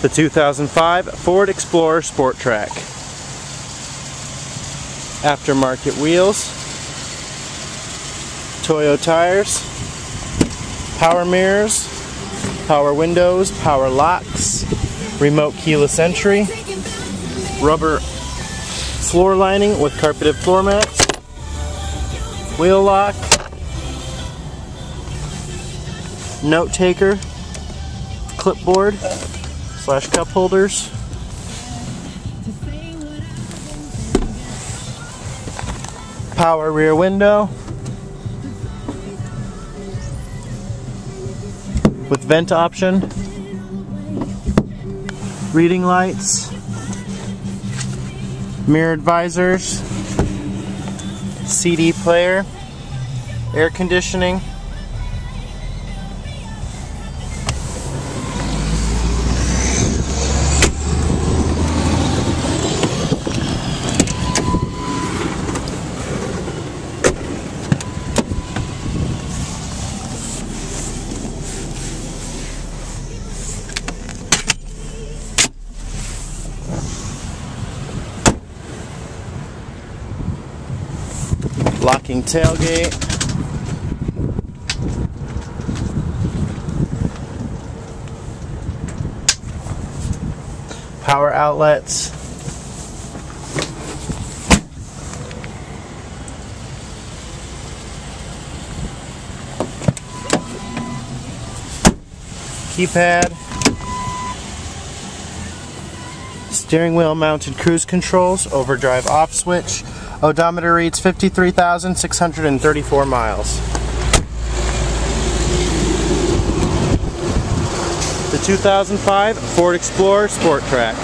The 2005 Ford Explorer Sport Trac. Aftermarket wheels, Toyo tires, power mirrors, power windows, power locks, remote keyless entry, rubber floor lining with carpeted floor mats, wheel lock, note taker, clipboard slash cup holders, power rear window. With vent option, reading lights, mirrored visors, CD player, air conditioning, locking tailgate. Power outlets. Keypad. Steering wheel mounted cruise controls, overdrive off switch, Odometer reads 53,634 miles. The 2005 Ford Explorer Sport Trac.